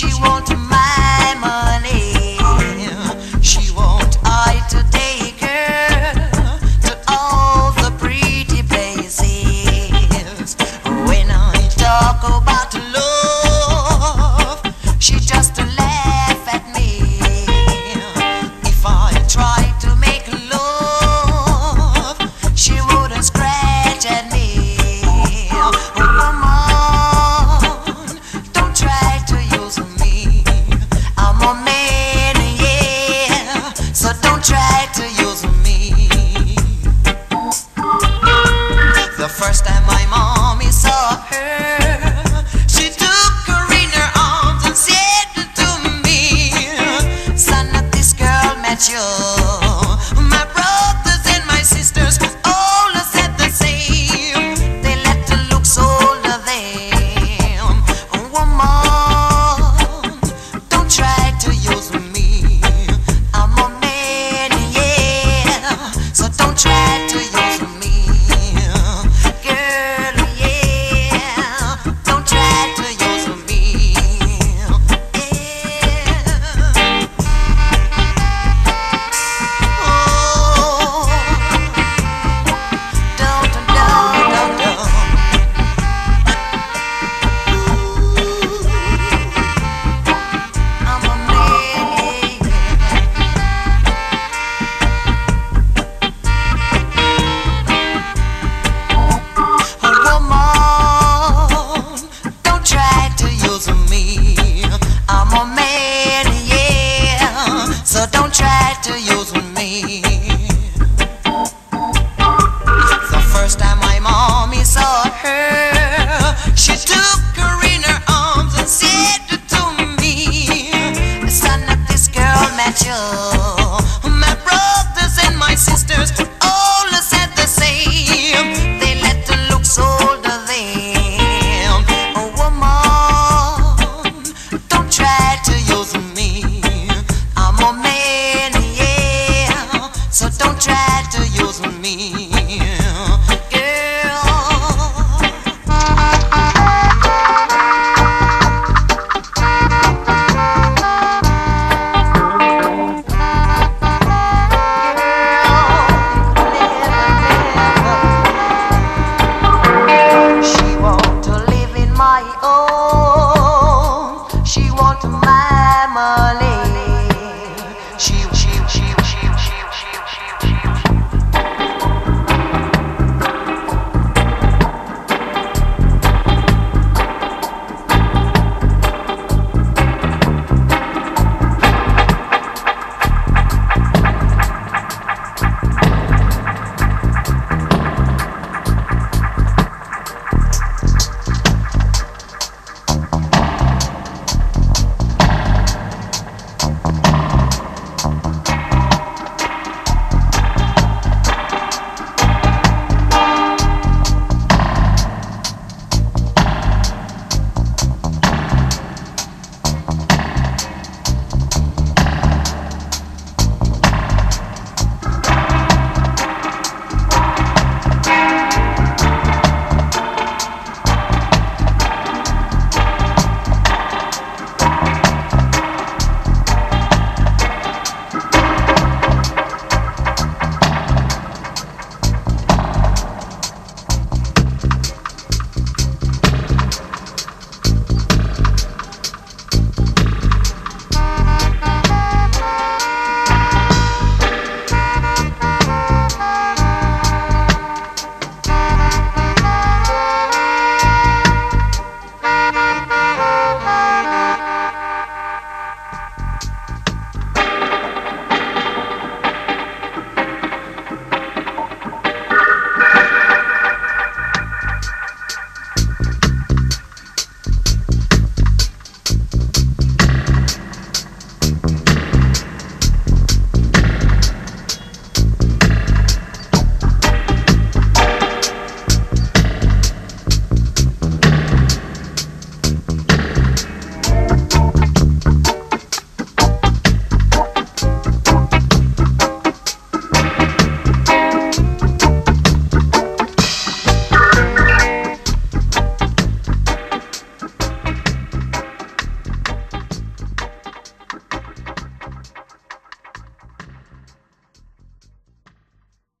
she want to feels me. I'm a man, yeah, so don't try to use me. The first time my mommy saw her, she took her in her arms and said to me, "Son, this girl met.